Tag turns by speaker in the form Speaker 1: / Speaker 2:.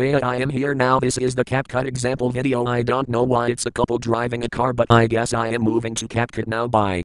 Speaker 1: I am here now this is the CapCut example video I don't know why it's a couple driving a car but I guess I am moving to CapCut now bye.